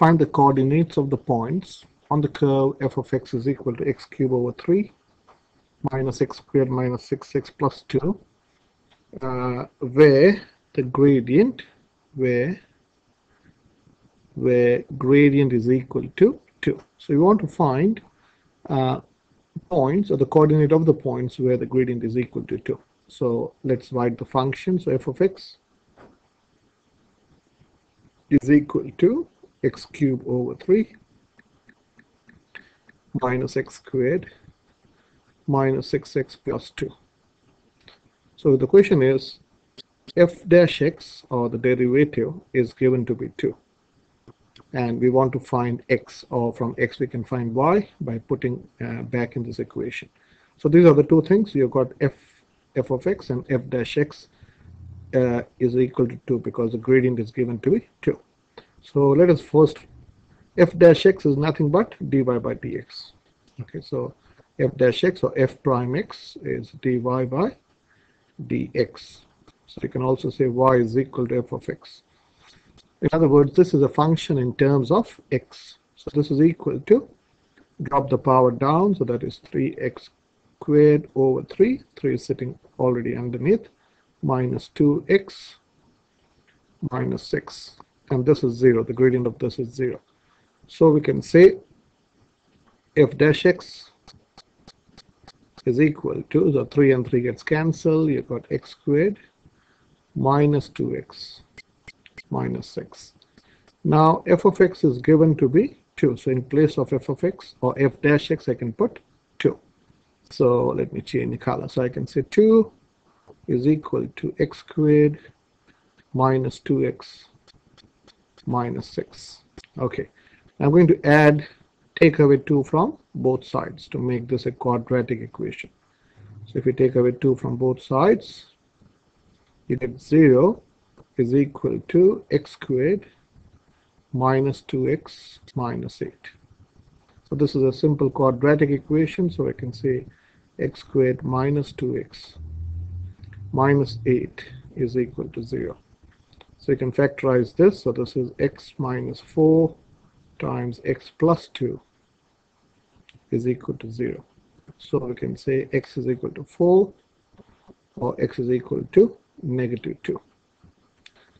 find the coordinates of the points on the curve f of x is equal to x cubed over 3 minus x squared minus 6x plus 2 uh, where the gradient where where gradient is equal to 2. So you want to find uh, points or the coordinate of the points where the gradient is equal to 2. So let's write the function. So f of x is equal to x cubed over 3 minus x squared minus 6x plus 2. So the question is f dash x or the derivative is given to be 2 and we want to find x or from x we can find y by putting uh, back in this equation. So these are the two things you've got f f of x and f dash x uh, is equal to 2 because the gradient is given to be 2. So let us first f dash x is nothing but dy by dx. Okay, so f dash x or f prime x is dy by dx. So you can also say y is equal to f of x. In other words, this is a function in terms of x. So this is equal to, drop the power down, so that is 3x squared over 3, 3 is sitting already underneath, minus 2x minus 6. And this is 0, the gradient of this is 0. So we can say f dash x is equal to, so 3 and 3 gets cancelled, you got x squared minus 2x minus 6. Now f of x is given to be 2. So in place of f of x or f dash x, I can put 2. So let me change the color. So I can say 2 is equal to x squared minus 2x minus 6. Okay. I'm going to add, take away 2 from both sides to make this a quadratic equation. So if you take away 2 from both sides, you get 0 is equal to x squared minus 2x minus 8. So this is a simple quadratic equation. So I can say x squared minus 2x minus 8 is equal to 0. So you can factorize this. So this is x minus 4 times x plus 2 is equal to 0. So we can say x is equal to 4 or x is equal to negative 2.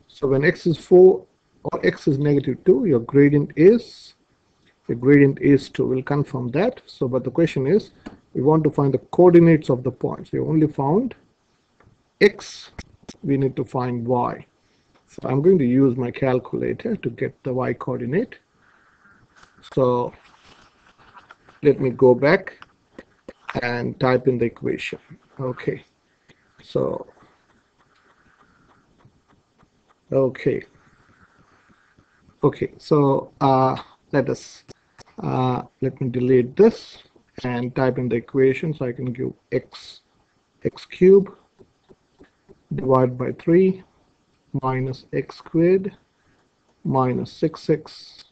So when x is 4 or x is negative 2, your gradient is, the gradient is 2. We'll confirm that. So, but the question is, we want to find the coordinates of the points. We only found x, we need to find y. So I'm going to use my calculator to get the y coordinate. So let me go back and type in the equation. Okay, so Okay. Okay, so uh, let us, uh, let me delete this and type in the equation so I can give x, x cube divided by 3 minus x squared minus 6x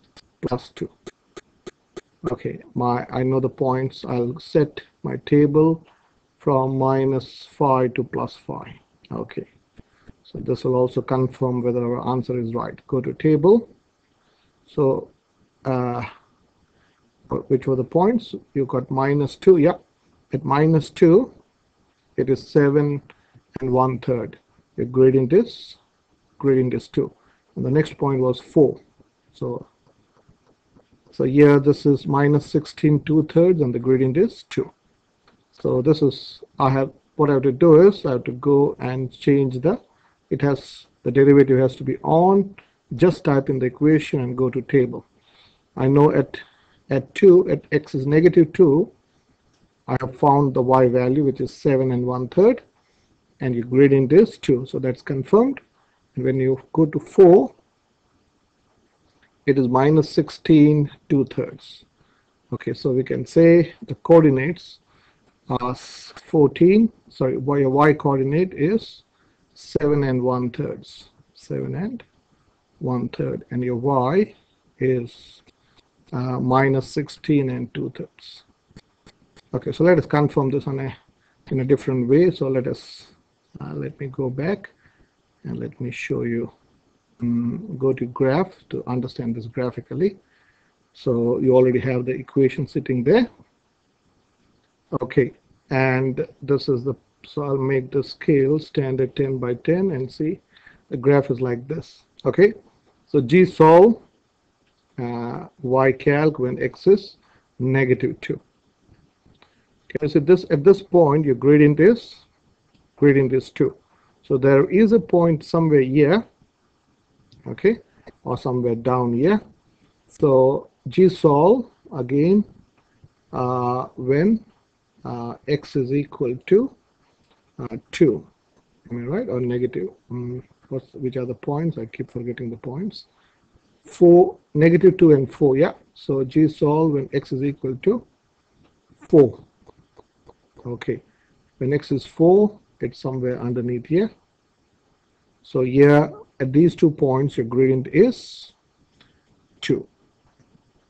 plus 2. Okay, my I know the points. I'll set my table from minus 5 to plus 5. Okay. So this will also confirm whether our answer is right. Go to table. So uh, which were the points? You got minus 2. Yep. At minus 2, it is 7 and 1 third. The gradient is gradient is 2. And the next point was 4. So so here this is minus 16 2 thirds and the gradient is 2. So this is I have what I have to do is I have to go and change the it has the derivative has to be on just type in the equation and go to table I know at at 2 at x is negative 2 I have found the y value which is 7 and 1 third and your gradient is 2 so that's confirmed when you go to 4 it is minus 16 2 thirds okay so we can say the coordinates are 14 sorry y, y coordinate is 7 and 1 thirds 7 and 1 third and your y is uh, minus 16 and 2 thirds okay so let us confirm this on a in a different way. So let us uh, let me go back and let me show you um, go to graph to understand this graphically. So you already have the equation sitting there. Okay, and this is the, so I'll make the scale standard 10 by 10 and see the graph is like this. Okay, so G solve uh, y calc when x is negative 2. Okay, so this at this point your gradient is gradient is 2. So there is a point somewhere here, okay, or somewhere down here. So G solve again uh, when uh, x is equal to uh, 2. Am I right? Or negative? Um, what's, which are the points? I keep forgetting the points. 4, negative 2 and 4, yeah. So G solve when x is equal to 4. Okay. When x is 4, it's somewhere underneath here. So here at these two points, your gradient is 2.